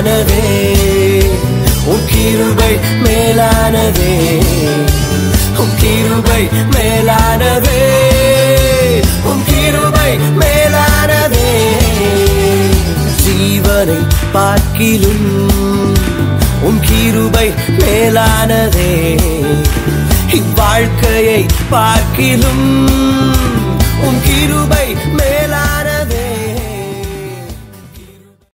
மேலானதே. உன் கிருபை மேலானதே. உன் கிருபை மேலானதே. உன் கிருபை மேலானதே. ஜீவனை பார்க்கிலும் உன் கிருபை மேலானதே. இவ்வாழ்க்கையை பார்க்கிலும்